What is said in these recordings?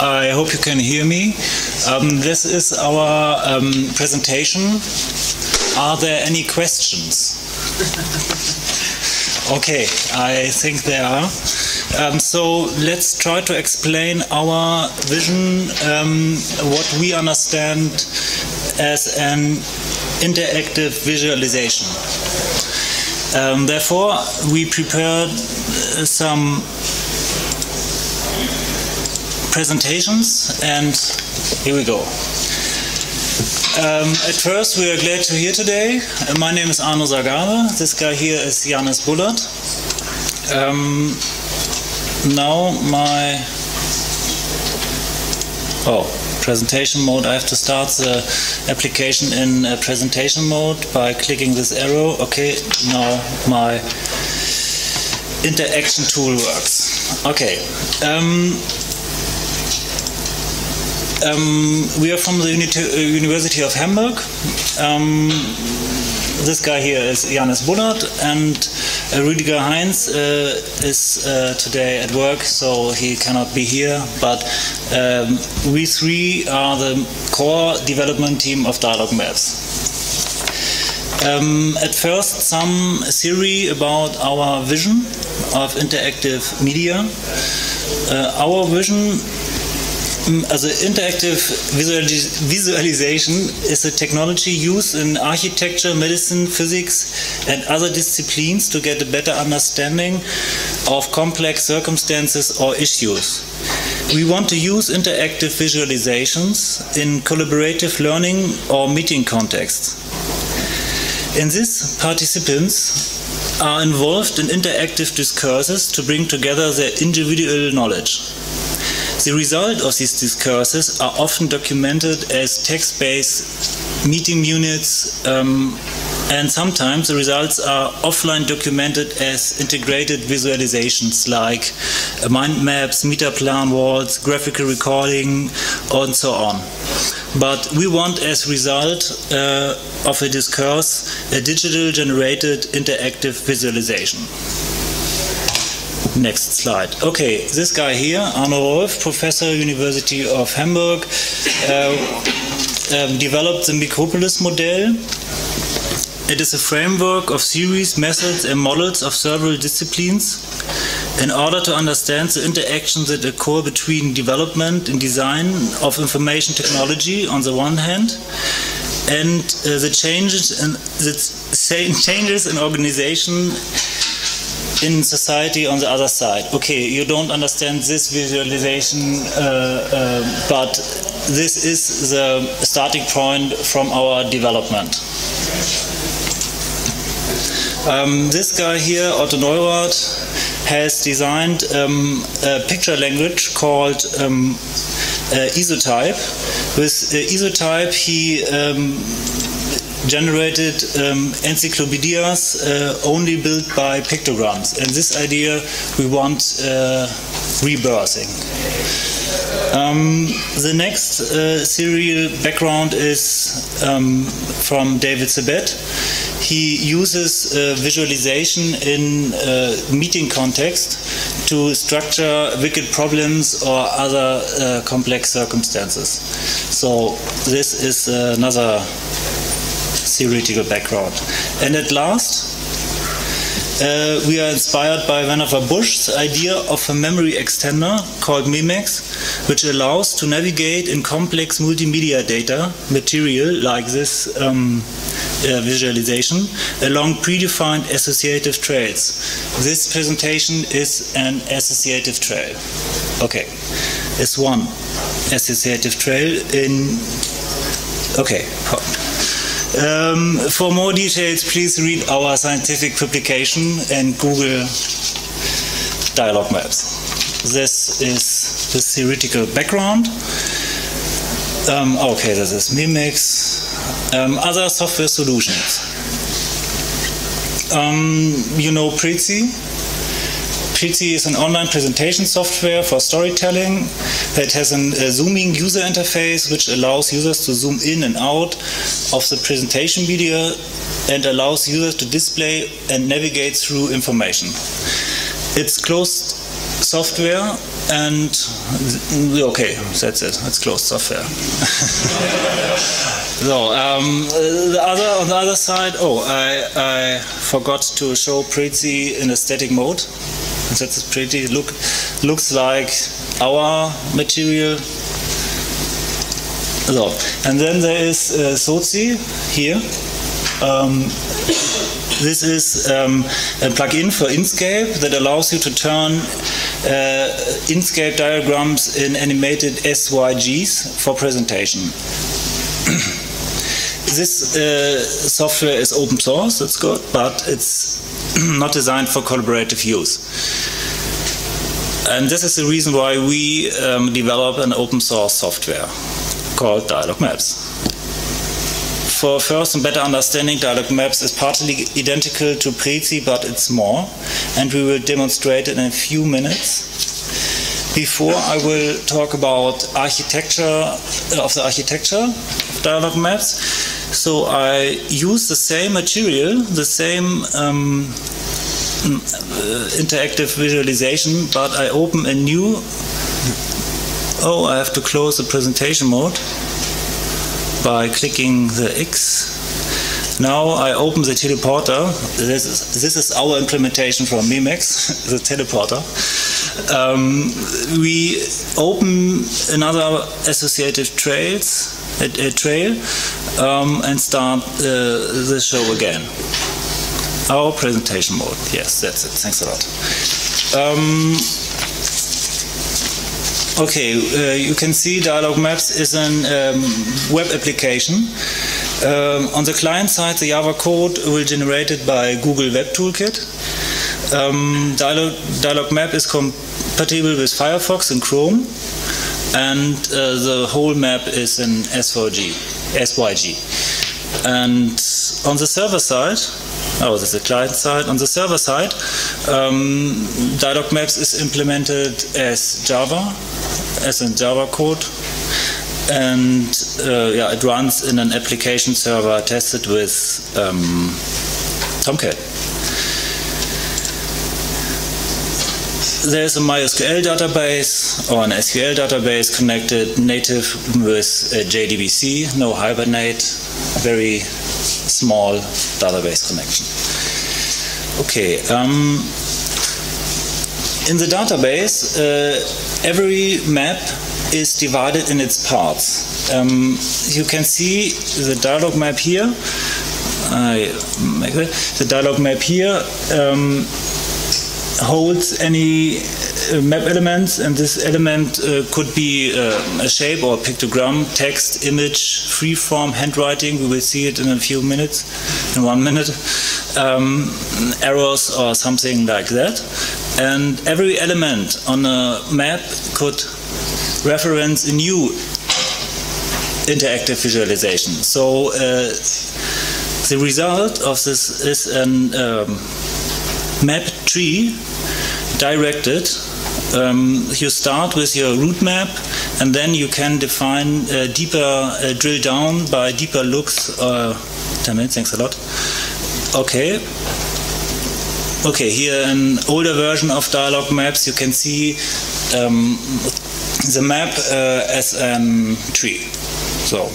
I hope you can hear me. Um, this is our um, presentation. Are there any questions? okay, I think there are. Um, so let's try to explain our vision, um, what we understand as an interactive visualization. Um, therefore, we prepared some presentations, and here we go. Um, at first, we are glad to hear today. Uh, my name is Arno Sagawe. This guy here is Janis Bullert. Um, now my oh presentation mode. I have to start the application in uh, presentation mode by clicking this arrow. Okay, now my interaction tool works. Okay. Um, um, we are from the uh, University of Hamburg. Um, this guy here is Janis Bullert, and uh, Rüdiger Heins uh, is uh, today at work, so he cannot be here. But um, we three are the core development team of DialogueMaps. Um, at first, some theory about our vision of interactive media. Uh, our vision Hm, as an interactive visualization is a technology used in architecture, medicine, physics, and other disciplines to get a better understanding of complex circumstances or issues. We want to use interactive visualizations in collaborative learning or meeting contexts. In this, participants are involved in interactive discourses to bring together their individual knowledge. The result of these discourses are often documented as text-based meeting units um, and sometimes the results are offline documented as integrated visualizations like mind maps, Metaplan walls, graphical recording, and so on. But we want as result uh, of a discourse a digital generated interactive visualization. Next slide. Okay, this guy here, Arno Rolf, professor, University of Hamburg, uh, um, developed the Mikropolis model. It is a framework of theories, methods, and models of several disciplines in order to understand the interactions that occur between development and design of information technology on the one hand and uh, the changes in the changes in organization in society on the other side. Okay, you don't understand this visualization, uh, uh, but this is the starting point from our development. Um, this guy here, Otto Neurath, has designed um, a picture language called um, uh, Isotype. With uh, Isotype, he um, generated um, encyclopedias uh, only built by pictograms. And this idea we want uh, rebirthing. Um, the next uh, serial background is um, from David Sibbet. He uses uh, visualization in uh, meeting context to structure wicked problems or other uh, complex circumstances. So this is another theoretical background. And at last, uh, we are inspired by Vannevar Bush's idea of a memory extender called Memex, which allows to navigate in complex multimedia data material like this um, uh, visualization along predefined associative trails. This presentation is an associative trail. Okay, it's one associative trail in. Okay. Um, for more details, please read our scientific publication and Google dialog maps. This is the theoretical background. Um, okay, this is Memex. Um, other software solutions. Um, you know Prezi, Prezi is an online presentation software for storytelling that has a zooming user interface which allows users to zoom in and out of the presentation media and allows users to display and navigate through information. Its closed software and okay, that's it. It's closed software. so um, the other on the other side, oh, I, I forgot to show Prezi in a static mode. That's pretty look looks like our material. So, and then there is uh, Sozi here. Um, this is um, a plugin for Inkscape that allows you to turn uh, Inkscape diagrams in animated SVGs for presentation. this uh, software is open source, that's good, but it's not designed for collaborative use. And this is the reason why we um, develop an open source software called DialogueMaps. For first and better understanding, DialogueMaps is partly identical to Prezi, but it's more, and we will demonstrate it in a few minutes. Before I will talk about architecture uh, of the architecture of DialogueMaps. So I use the same material, the same um, uh, interactive visualization, but I open a new. Oh, I have to close the presentation mode by clicking the X. Now I open the teleporter. This is, this is our implementation from Memex, the teleporter. Um, we open another associated trails, a, a trail, um, and start uh, the show again. Our presentation mode. Yes, that's it. Thanks a lot. Um, okay, uh, you can see DialogueMaps is an um, web application. Um, on the client side, the Java code will generated by Google Web Toolkit. Um, Dialog, Dialog Map is compatible with Firefox and Chrome, and uh, the whole map is in SVG, SYG. And on the server side, Oh, this is the client side. On the server side, um, DialogueMaps is implemented as Java, as in Java code, and uh, yeah, it runs in an application server tested with um, Tomcat. There's a MySQL database or an SQL database connected native with JDBC, no Hibernate, very small database connection. Okay, um, in the database, uh, every map is divided in its parts. Um, you can see the dialog map here. I make it. The dialog map here um, holds any uh, map elements, and this element uh, could be uh, a shape or a pictogram, text, image, freeform, handwriting. We will see it in a few minutes, in one minute. Um, arrows or something like that. And every element on a map could reference a new interactive visualization. So uh, the result of this is a um, map tree directed. Um, you start with your root map, and then you can define uh, deeper, drill down by deeper looks. Uh, damn it, thanks a lot. Okay. Okay, here an older version of dialog maps, you can see um, the map uh, as a tree. So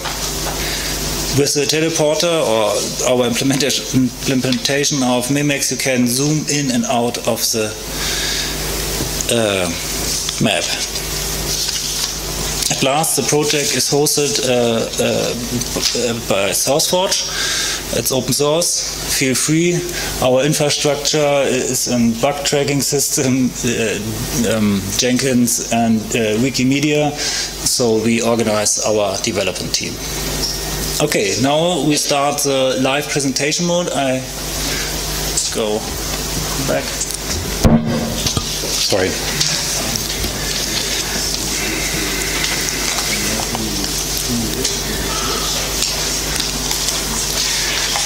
with the teleporter or our implementation, of Memex, you can zoom in and out of the uh, map. At last, the project is hosted uh, uh, by SourceForge. It's open source, feel free. Our infrastructure is a bug tracking system, uh, um, Jenkins, and uh, Wikimedia. So we organize our development team. Okay, now we start the live presentation mode. I let's go back. Sorry.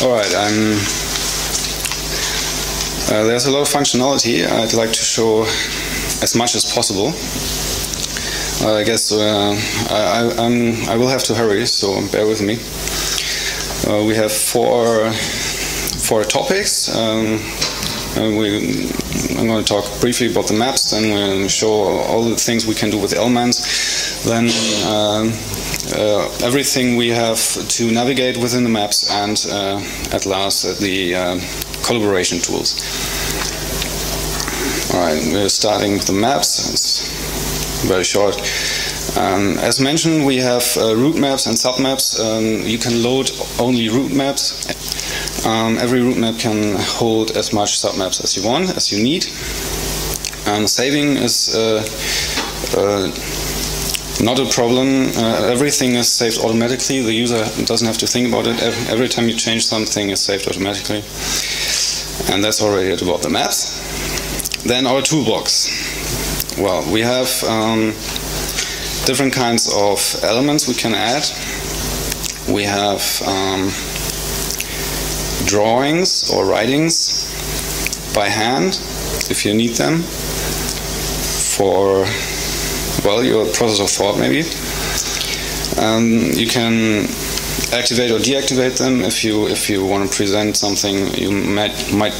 All right, I'm. Uh, there's a lot of functionality. I'd like to show as much as possible. I guess uh, I, I, I, will have to hurry, so bear with me. Uh, we have four four topics. Um, we, I'm going to talk briefly about the maps, then we'll show all the things we can do with elements. Then uh, uh, everything we have to navigate within the maps, and uh, at last uh, the uh, collaboration tools. All right, we're starting with the maps. It's very short. Um, as mentioned, we have uh, root maps and submaps. Um, you can load only root maps. Um, every root map can hold as much submaps as you want, as you need. And saving is uh, uh, not a problem. Uh, everything is saved automatically. The user doesn't have to think about it. Every time you change something, it's saved automatically. And that's already about the maps. Then our toolbox. Well, we have um, different kinds of elements we can add. We have um, drawings or writings by hand if you need them for well your process of thought maybe. Um, you can activate or deactivate them if you if you want to present something you might might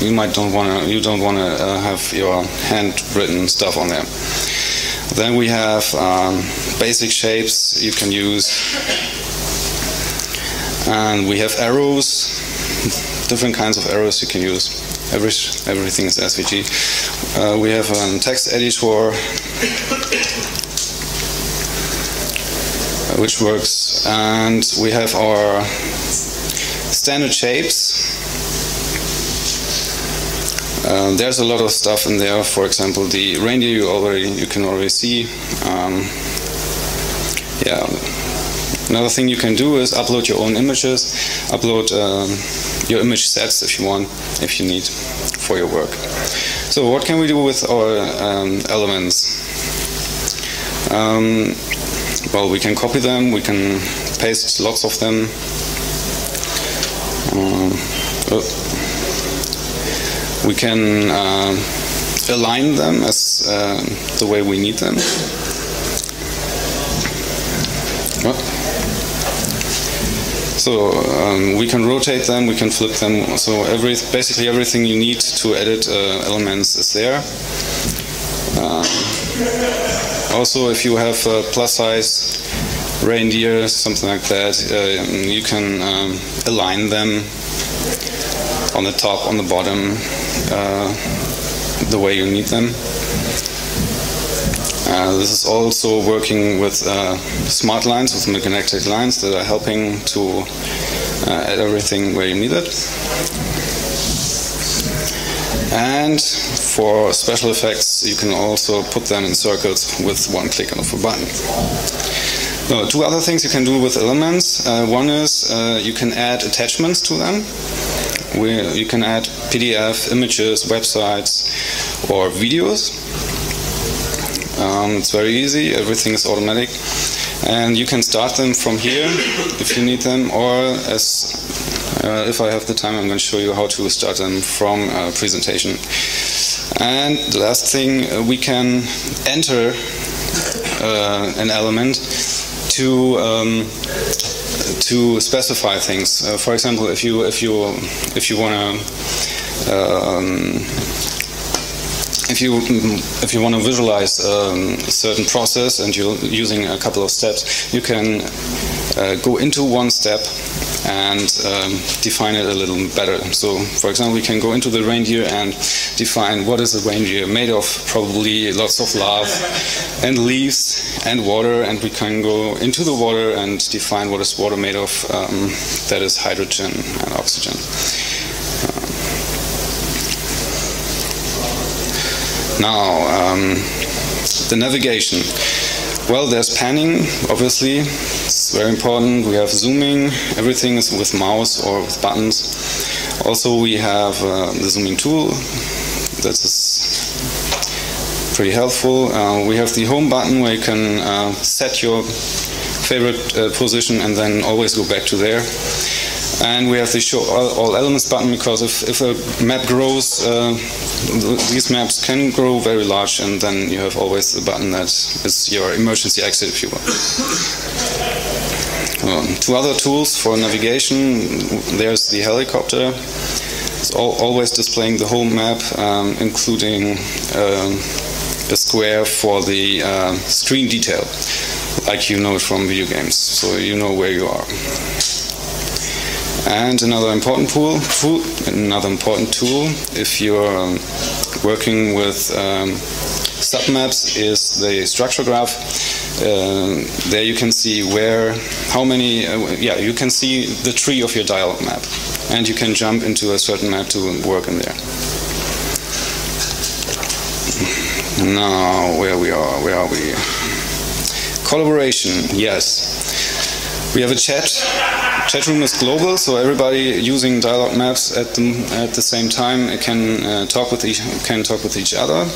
you might don't want to you don't want to uh, have your handwritten stuff on there. Then we have um, basic shapes you can use. And we have arrows, different kinds of arrows you can use. Every, everything is SVG. Uh, we have a text editor, which works. And we have our standard shapes um, there's a lot of stuff in there. For example, the reindeer you already you can already see. Um, yeah. Another thing you can do is upload your own images, upload um, your image sets if you want, if you need for your work. So what can we do with our um, elements? Well, we can copy them, we can paste lots of them. Oh we can uh, align them as uh, the way we need them. So um, we can rotate them, we can flip them. So every basically everything you need to edit uh, elements is there. Uh, also, if you have a plus size reindeer, something like that, uh, you can um, align them on the top, on the bottom, uh, the way you need them. Uh, this is also working with uh, smart lines, with magnetic lines that are helping to uh, add everything where you need it. And for special effects, you can also put them in circles with one click of a button. Two other things you can do with elements. Uh, one is uh, you can add attachments to them where you can add PDF, images, websites, or videos. Um, it's very easy, everything is automatic. And you can start them from here if you need them, or as uh, if I have the time, I'm going to show you how to start them from a presentation. And the last thing, uh, we can enter uh, an element to um, to specify things. Uh, for example, if you if you if you want to um, if you if you want to visualize um, a certain process and you're using a couple of steps, you can uh, go into one step and um, define it a little better. So, for example, we can go into the reindeer and define what is a reindeer made of, probably lots of love and leaves and water, and we can go into the water and define what is water made of, um, that is hydrogen and oxygen. Um, now, um, the navigation. Well, there's panning, obviously. It's very important. We have zooming. Everything is with mouse or with buttons. Also, we have uh, the zooming tool. That is pretty helpful. Uh, we have the home button where you can uh, set your favorite uh, position and then always go back to there. And we have the show all, elements button because if, if a map grows, uh, these maps can grow very large and then you have always the button that is your emergency exit if you will. Um, two other tools for navigation. There's the helicopter. It's always displaying the whole map, um, including um, a square for the uh, screen detail, like you know from video games, so you know where you are. And another important tool, tool another important tool, if you're um, working with um, submaps, is the structure graph. Uh, there you can see where, how many, uh, yeah, you can see the tree of your dialog map, and you can jump into a certain map to work in there. Now, where we are, where are we? Collaboration, yes. We have a chat. Chat room is global, so everybody using dialog maps at the, at the same time can uh, talk with each can talk with each other.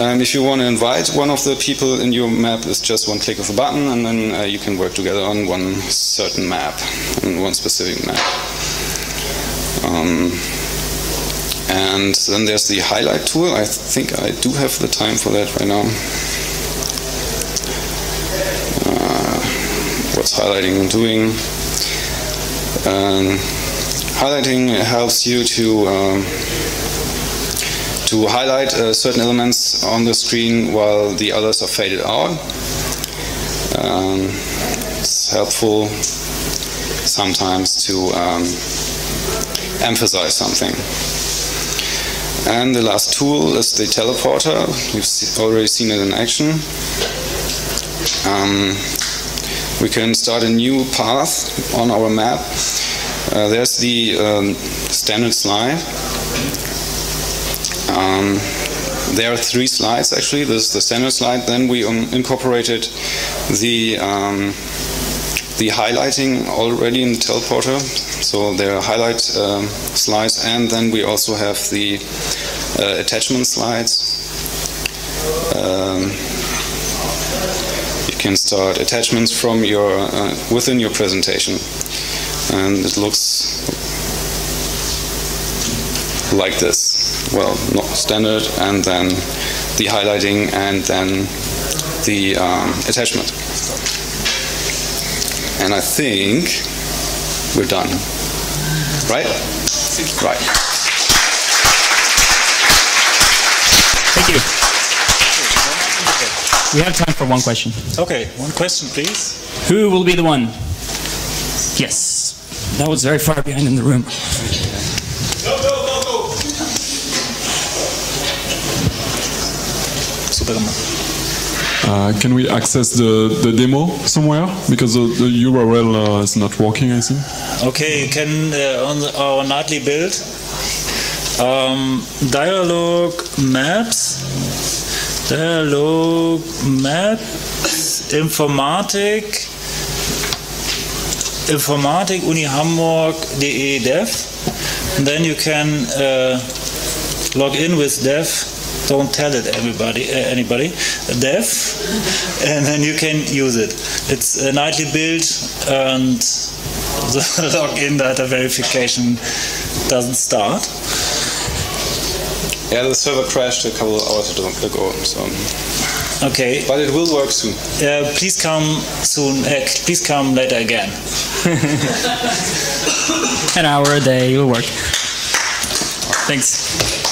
Um, if you want to invite one of the people in your map, it's just one click of a button, and then uh, you can work together on one certain map, on one specific map. Um, and then there's the highlight tool. I think I do have the time for that right now. What's highlighting doing. Um, highlighting helps you to um, to highlight uh, certain elements on the screen while the others are faded out. Um, it's helpful sometimes to um, emphasize something. And the last tool is the teleporter. You've already seen it in action. Um, we can start a new path on our map. Uh, there's the um, standard slide. Um, there are three slides actually. There's the standard slide. Then we um, incorporated the um, the highlighting already in the teleporter. So there are highlight um, slides, and then we also have the uh, attachment slides. Can start attachments from your uh, within your presentation, and it looks like this. Well, not standard, and then the highlighting, and then the um, attachment. And I think we're done. Right? Right. Thank you. We have time for one question. Okay, one question, please. Who will be the one? Yes. That was very far behind in the room. Go, go, go, go. Uh, can we access the, the demo somewhere? Because the, the URL uh, is not working, I think. Okay, you can, uh, on the, our nightly build, um, dialog maps Dialog Maps Informatik. Informatik Uni Hamburg.de dev. And then you can uh, log in with dev. Don't tell it everybody uh, anybody. Dev. And then you can use it. It's a nightly build and the login data verification doesn't start yeah, the server crashed a couple of hours ago, so. Okay. But it will work soon. Uh, please come soon. Uh, please come later again. An hour a day will work. Thanks. Thank